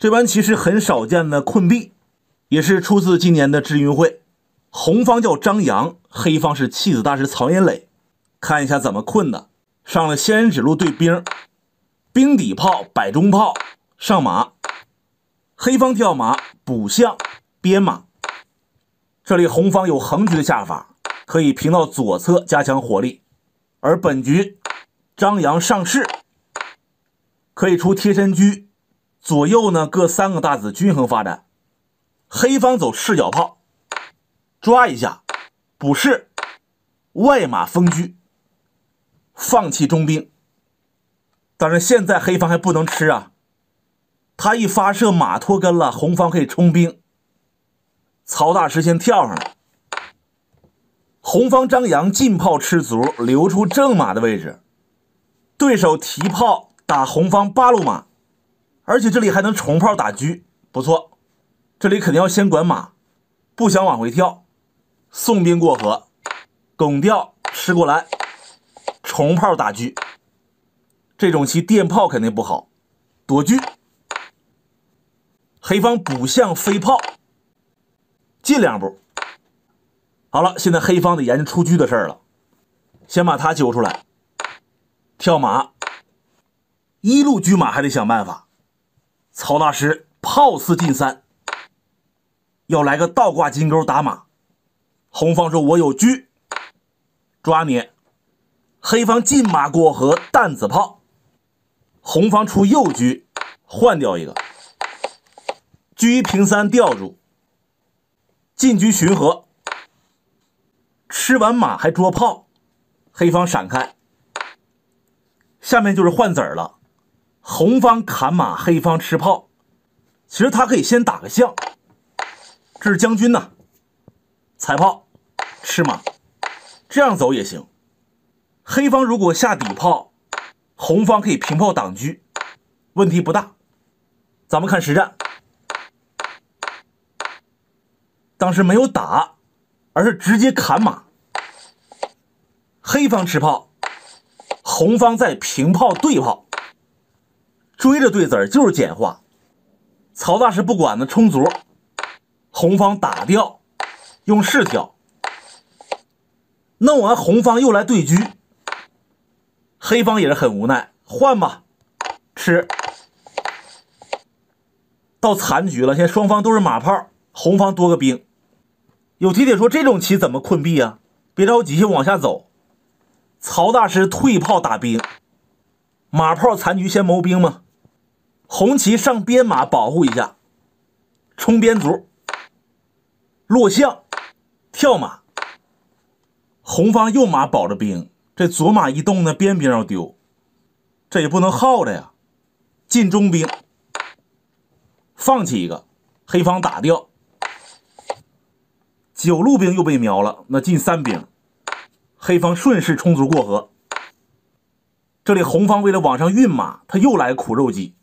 这盘棋是很少见的困壁，也是出自今年的智运会。红方叫张扬，黑方是棋子大师曹岩磊。看一下怎么困的。上了仙人指路对兵，兵底炮摆中炮上马，黑方跳马补象边马。这里红方有横局的下法，可以平到左侧加强火力。而本局张扬上士，可以出贴身车，左右呢各三个大子均衡发展。黑方走视角炮，抓一下补士，外马封车，放弃中兵。但是现在黑方还不能吃啊，他一发射马脱根了，红方可以冲兵。曹大师先跳上来，红方张扬进炮吃卒，留出正马的位置。对手提炮打红方八路马，而且这里还能重炮打车，不错。这里肯定要先管马，不想往回跳。送兵过河，拱调吃过来，重炮打车。这种棋电炮肯定不好，躲车。黑方补象飞炮。进两步，好了，现在黑方得研究出车的事儿了。先把他揪出来，跳马，一路车马还得想办法。曹大师炮四进三，要来个倒挂金钩打马。红方说：“我有车，抓你。”黑方进马过河，担子炮。红方出右车，换掉一个，车一平三吊住。进车巡河，吃完马还捉炮，黑方闪开。下面就是换子儿了，红方砍马，黑方吃炮。其实他可以先打个象，这是将军呐，踩炮吃马，这样走也行。黑方如果下底炮，红方可以平炮挡车，问题不大。咱们看实战。当时没有打，而是直接砍马。黑方吃炮，红方在平炮对炮，追着对子儿就是简化。曹大师不管呢，冲卒，红方打掉，用士挑，弄完红方又来对车，黑方也是很无奈，换吧，吃。到残局了，现在双方都是马炮，红方多个兵。有铁铁说这种棋怎么困壁啊？别着急，先往下走。曹大师退炮打兵，马炮残局先谋兵吗？红旗上边马保护一下，冲边卒，落象，跳马。红方右马保着兵，这左马一动呢，边兵要丢，这也不能耗着呀。进中兵，放弃一个，黑方打掉。九路兵又被瞄了，那进三兵，黑方顺势冲卒过河。这里红方为了往上运马，他又来苦肉计，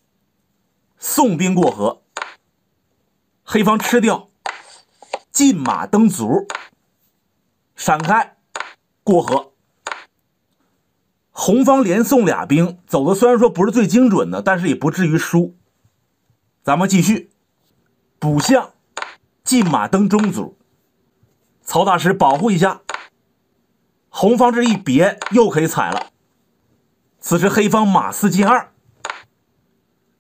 送兵过河。黑方吃掉，进马登卒，闪开过河。红方连送俩兵，走的虽然说不是最精准的，但是也不至于输。咱们继续补象，进马登中卒。曹大师保护一下，红方这一别又可以踩了。此时黑方马四进二，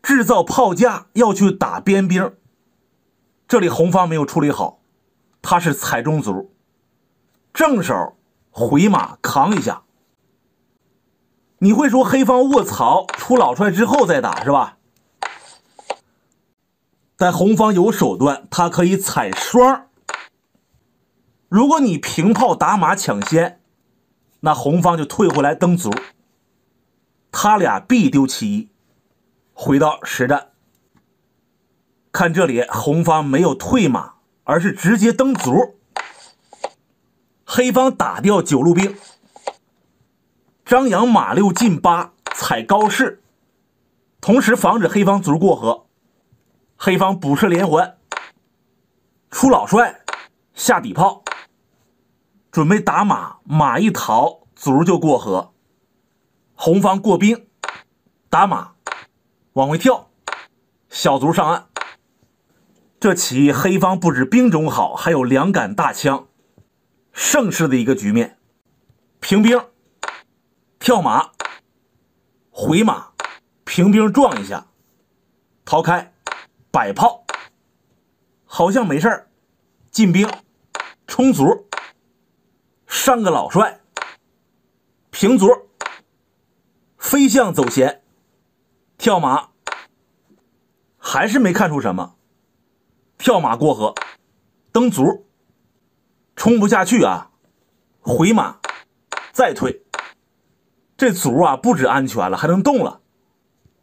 制造炮架要去打边兵。这里红方没有处理好，他是踩中卒，正手回马扛一下。你会说黑方卧槽出老帅之后再打是吧？但红方有手段，他可以踩双。如果你平炮打马抢先，那红方就退回来登卒，他俩必丢其一。回到实战，看这里，红方没有退马，而是直接蹬卒。黑方打掉九路兵，张扬马六进八踩高士，同时防止黑方卒过河。黑方补射连环，出老帅，下底炮。准备打马，马一逃，卒就过河。红方过兵，打马，往回跳，小卒上岸。这起黑方不止兵种好，还有两杆大枪，盛世的一个局面。平兵，跳马，回马，平兵撞一下，逃开，摆炮，好像没事。进兵，冲卒，上个老帅，平卒，飞象走闲，跳马，还是没看出什么。跳马过河，蹬卒，冲不下去啊，回马，再退。这卒啊，不止安全了，还能动了。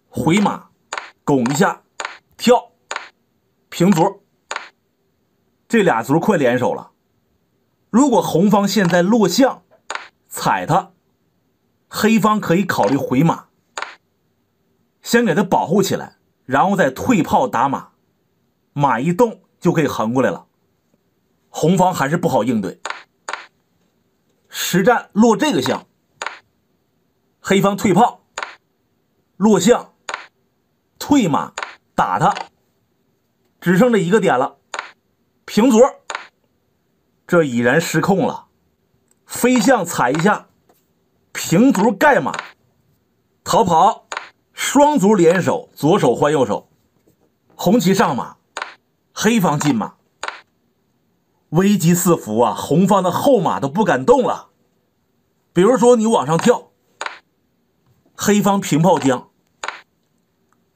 回马，拱一下，跳，平卒。这俩卒快联手了。如果红方现在落象，踩他，黑方可以考虑回马，先给他保护起来，然后再退炮打马。马一动就可以横过来了，红方还是不好应对。实战落这个象，黑方退炮，落象，退马打他，只剩这一个点了，平卒，这已然失控了。飞象踩一下，平卒盖马，逃跑，双卒联手，左手换右手，红旗上马。黑方进马，危机四伏啊！红方的后马都不敢动了。比如说你往上跳，黑方平炮将，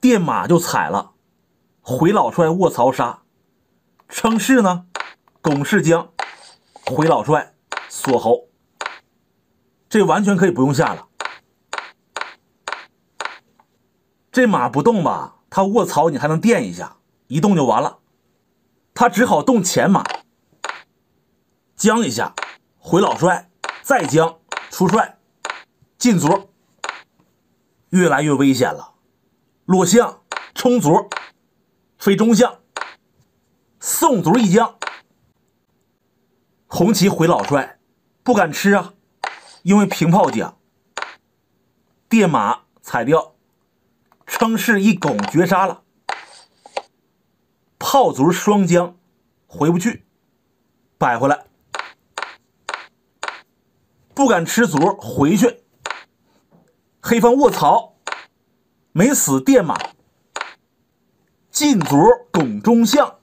电马就踩了，回老帅卧槽杀，称士呢，拱士将，回老帅锁喉，这完全可以不用下了。这马不动吧，他卧槽你还能垫一下，一动就完了。他只好动前马，将一下，回老帅，再将出帅，进卒，越来越危险了。落象，冲卒，飞中象，送卒一将，红旗回老帅，不敢吃啊，因为平炮将，电马踩掉，称是一拱绝杀了。炮卒双将，回不去，摆回来，不敢吃卒回去。黑方卧槽，没死电马，进卒拱中象，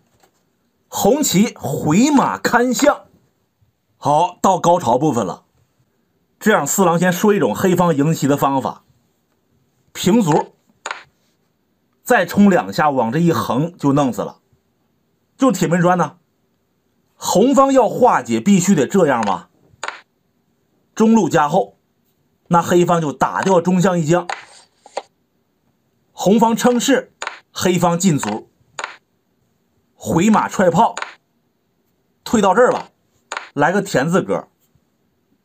红旗回马看象。好，到高潮部分了。这样，四郎先说一种黑方赢棋的方法：平卒，再冲两下，往这一横就弄死了。就铁门砖呢，红方要化解，必须得这样吧？中路加厚，那黑方就打掉中象一将，红方称势，黑方进卒，回马踹炮，退到这儿吧，来个田字格，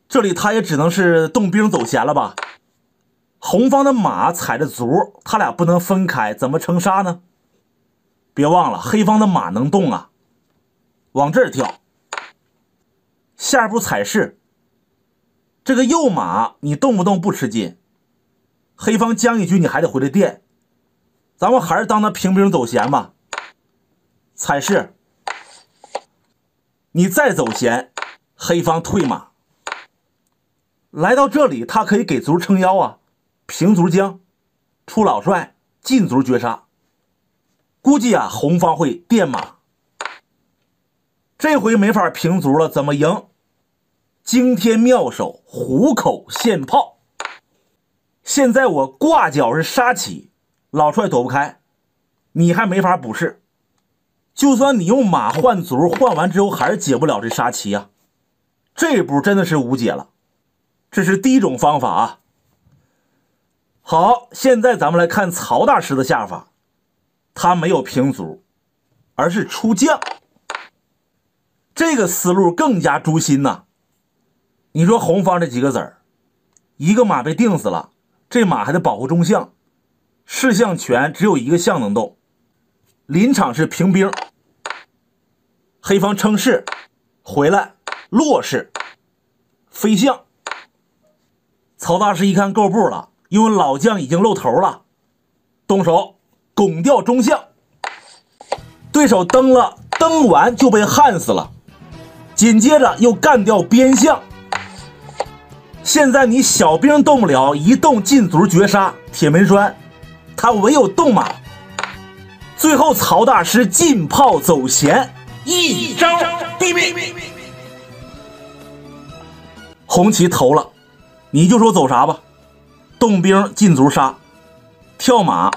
这里他也只能是动兵走闲了吧？红方的马踩着卒，他俩不能分开，怎么成杀呢？别忘了，黑方的马能动啊，往这儿跳。下一步踩士，这个右马你动不动不吃劲，黑方将一局你还得回来垫。咱们还是当他平兵走闲吧。踩士，你再走闲，黑方退马。来到这里，他可以给卒撑腰啊，平卒将，出老帅，进卒绝杀。估计啊，红方会垫马，这回没法平卒了，怎么赢？惊天妙手，虎口现炮。现在我挂角是杀棋，老帅躲不开，你还没法补士。就算你用马换卒，换完之后还是解不了这杀棋啊。这步真的是无解了。这是第一种方法啊。好，现在咱们来看曹大师的下法。他没有平卒，而是出将，这个思路更加诛心呐！你说红方这几个子儿，一个马被定死了，这马还得保护中象，士象全只有一个象能动，临场是平兵，黑方称士，回来落士，飞象。曹大师一看够步了，因为老将已经露头了，动手。拱掉中象，对手蹬了，蹬完就被焊死了，紧接着又干掉边象。现在你小兵动不了，一动进卒绝杀铁门栓，他唯有动马。最后曹大师进炮走闲，一招毙命。红旗投了，你就说走啥吧？动兵进卒杀，跳马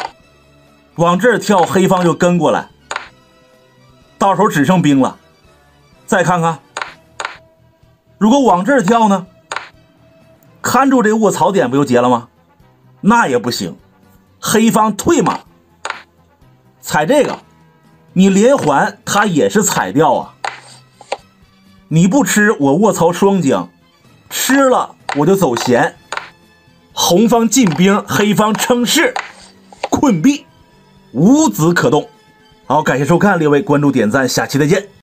往这儿跳，黑方就跟过来，到时候只剩兵了。再看看，如果往这儿跳呢？看住这卧槽点不就结了吗？那也不行，黑方退马，踩这个，你连环他也是踩掉啊。你不吃我卧槽双将，吃了我就走闲。红方进兵，黑方称势，困毙，无子可动。好，感谢收看，列位关注点赞，下期再见。